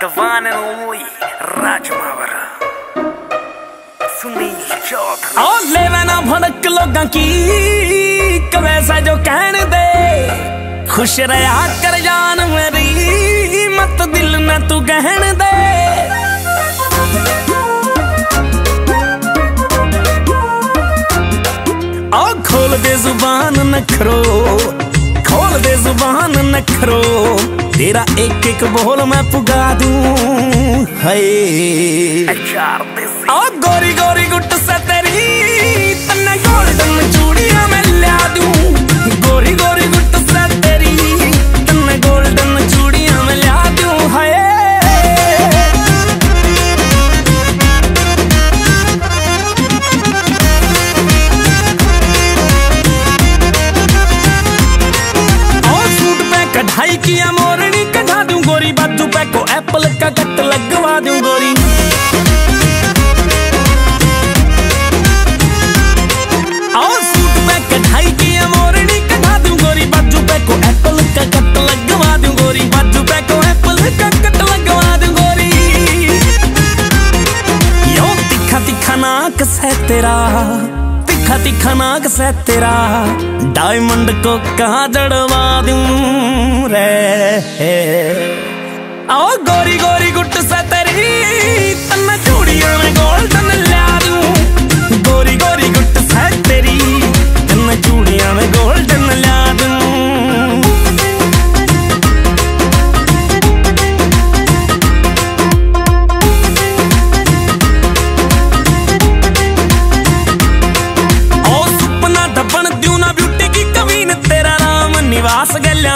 Gavanan Oi, Rajmavara. Sunil Chaudhary. और लेवे ना भड़क लोगा की कवैसा जो कहन दे। खुश रहा कर जान मेरी मत दिल न तू गहन दे। खोल दे ज़ुबान नखरो खोल दे ज़ुबान नखरो तेरा एक एक बोल मैं पुगा दू। है गोरी गोरी गुट से कढ़ाई किया मोरनी कढ़ा दूँ गोरी बाजू पे को एप्पल का कट लगवा दूँ गोरी। तेरा। तिखा तिखा नाग से तेरा। डायमंड को कहा जड़वा दू रे? आओ गोरी गोरी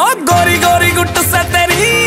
ओ गोरी गोरी गुट से तेरी तन्ने गोल्ड